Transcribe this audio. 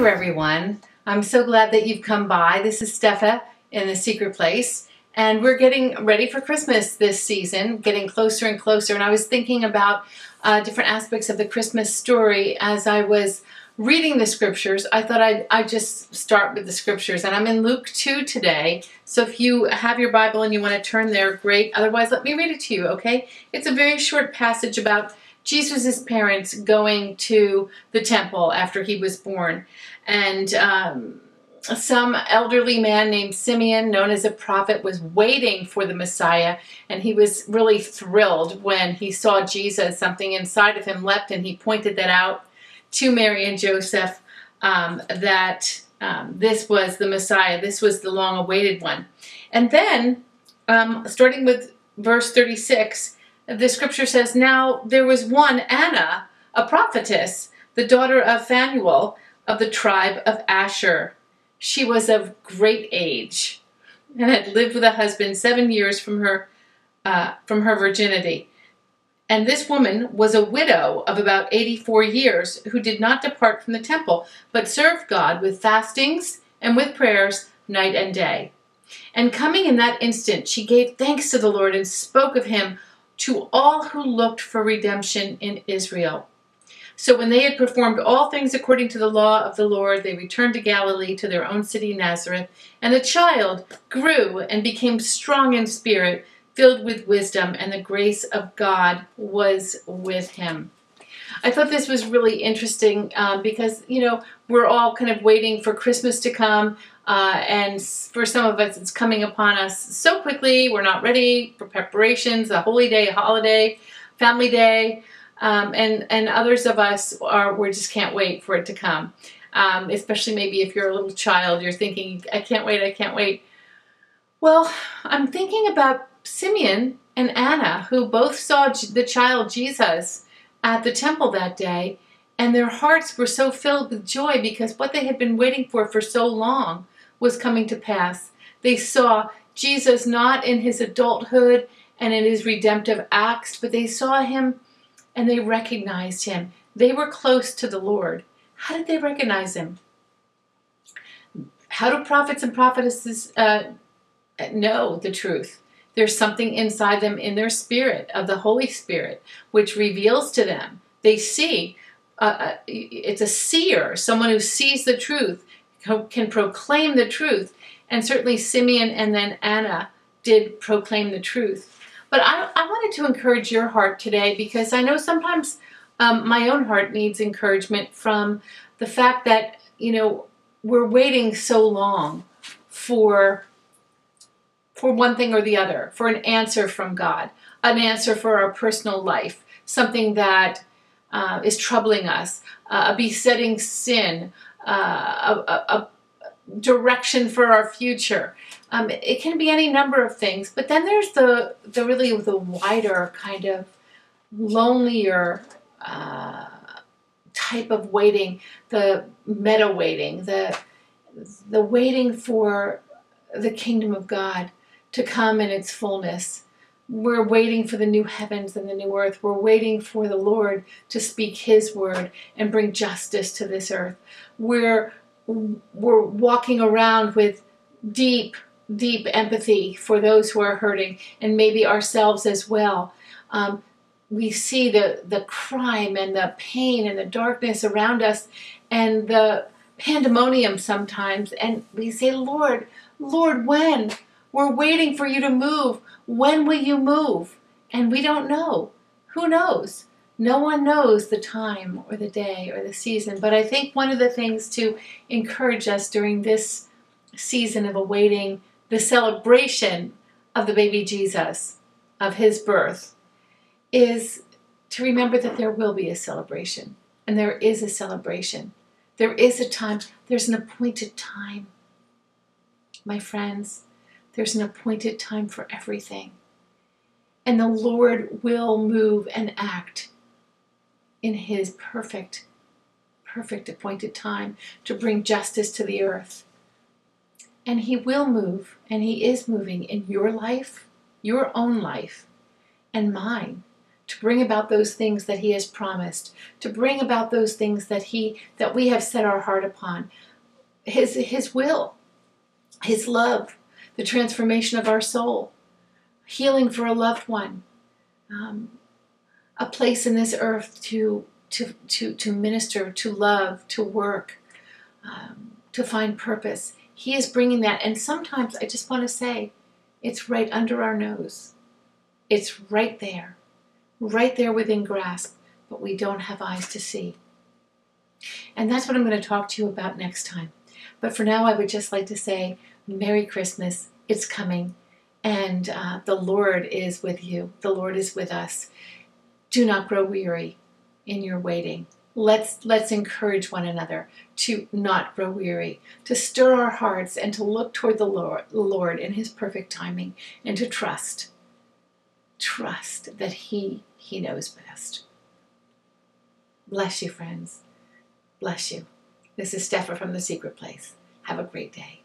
there, everyone. I'm so glad that you've come by. This is Steffa in the Secret Place, and we're getting ready for Christmas this season, getting closer and closer. And I was thinking about uh, different aspects of the Christmas story as I was reading the scriptures. I thought I'd, I'd just start with the scriptures, and I'm in Luke 2 today. So if you have your Bible and you want to turn there, great. Otherwise, let me read it to you, okay? It's a very short passage about Jesus' parents going to the temple after he was born. And um, some elderly man named Simeon, known as a prophet, was waiting for the Messiah. And he was really thrilled when he saw Jesus. Something inside of him leapt, and he pointed that out to Mary and Joseph um, that um, this was the Messiah, this was the long awaited one. And then, um, starting with verse 36, the scripture says, Now there was one, Anna, a prophetess, the daughter of Phanuel of the tribe of Asher. She was of great age and had lived with a husband seven years from her uh, from her virginity. And this woman was a widow of about 84 years who did not depart from the temple, but served God with fastings and with prayers night and day. And coming in that instant, she gave thanks to the Lord and spoke of him to all who looked for redemption in Israel. So when they had performed all things according to the law of the Lord, they returned to Galilee to their own city Nazareth. And the child grew and became strong in spirit, filled with wisdom, and the grace of God was with him. I thought this was really interesting um, because, you know, we're all kind of waiting for Christmas to come. Uh, and for some of us, it's coming upon us so quickly. We're not ready for preparations, a holy day, a holiday, family day. Um, and, and others of us are, we just can't wait for it to come. Um, especially maybe if you're a little child, you're thinking, I can't wait, I can't wait. Well, I'm thinking about Simeon and Anna, who both saw the child Jesus at the temple that day, and their hearts were so filled with joy because what they had been waiting for for so long was coming to pass. They saw Jesus not in his adulthood and in his redemptive acts, but they saw him and they recognized him. They were close to the Lord. How did they recognize him? How do prophets and prophetesses uh, know the truth? There's something inside them in their spirit, of the Holy Spirit, which reveals to them. They see. Uh, uh it's a seer, someone who sees the truth can proclaim the truth. And certainly Simeon and then Anna did proclaim the truth. But I, I wanted to encourage your heart today because I know sometimes um, my own heart needs encouragement from the fact that, you know, we're waiting so long for for one thing or the other, for an answer from God, an answer for our personal life, something that uh, is troubling us, uh, a besetting sin, uh, a, a, direction for our future. Um, it can be any number of things, but then there's the the really the wider kind of lonelier uh, type of waiting, the meta waiting, the the waiting for the kingdom of God to come in its fullness. We're waiting for the new heavens and the new earth. We're waiting for the Lord to speak His word and bring justice to this earth. We're, we're walking around with deep, deep empathy for those who are hurting and maybe ourselves as well. Um, we see the, the crime and the pain and the darkness around us and the pandemonium sometimes, and we say, Lord, Lord, when? We're waiting for you to move. When will you move? And we don't know. Who knows? No one knows the time or the day or the season. But I think one of the things to encourage us during this season of awaiting the celebration of the baby Jesus, of his birth, is to remember that there will be a celebration. And there is a celebration. There is a time, there's an appointed time. My friends, there's an appointed time for everything. And the Lord will move and act in His perfect, perfect appointed time to bring justice to the earth. And He will move, and He is moving in your life, your own life, and mine to bring about those things that he has promised, to bring about those things that he that we have set our heart upon. His his will, his love, the transformation of our soul, healing for a loved one, um, a place in this earth to to to to minister, to love, to work, um, to find purpose. He is bringing that, and sometimes I just want to say, it's right under our nose. It's right there, right there within grasp, but we don't have eyes to see. And that's what I'm going to talk to you about next time. But for now, I would just like to say, Merry Christmas. It's coming. And uh, the Lord is with you, the Lord is with us. Do not grow weary in your waiting. Let's, let's encourage one another to not grow weary, to stir our hearts and to look toward the Lord, Lord in His perfect timing and to trust. Trust that He, He knows best. Bless you, friends. Bless you. This is Steffa from The Secret Place. Have a great day.